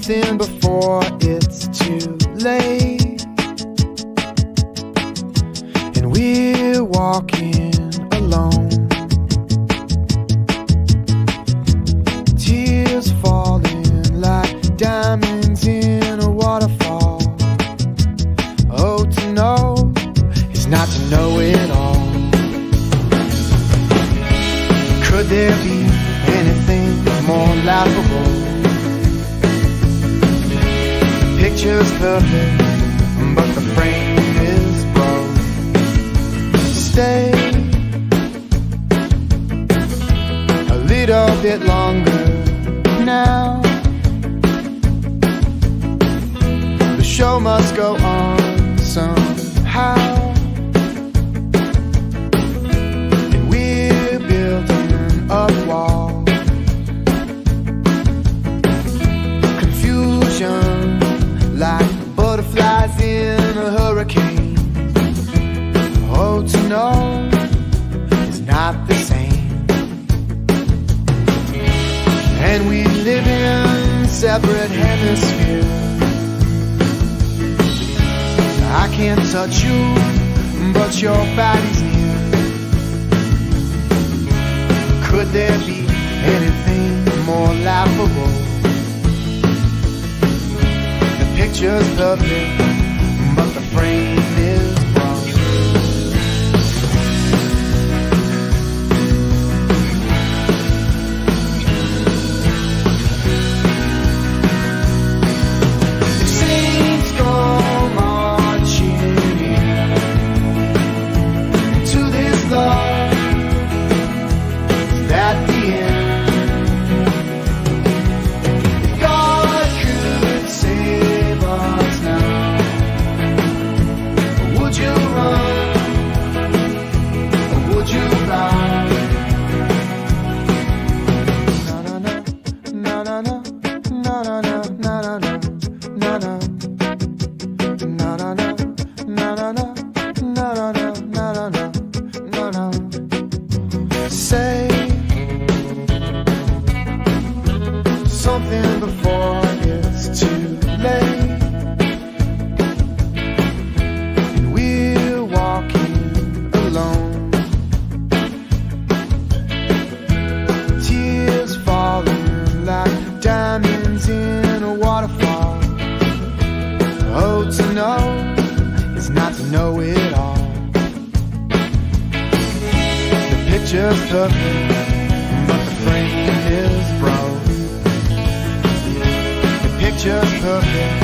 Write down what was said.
something before it's too late. And we're walking alone. Tears falling like diamonds in a waterfall. Oh, to know is not to know it all. Could there be anything more laughable? Picture's perfect, but the frame is broke. Stay a little bit longer now. The show must go on can't touch you, but your body's near. Could there be anything more laughable? The picture's perfect, something before it's too late. And we're walking alone. Tears falling like diamonds in a waterfall. Oh, to know is not to know it all. The picture's perfect, but the frame picture perfect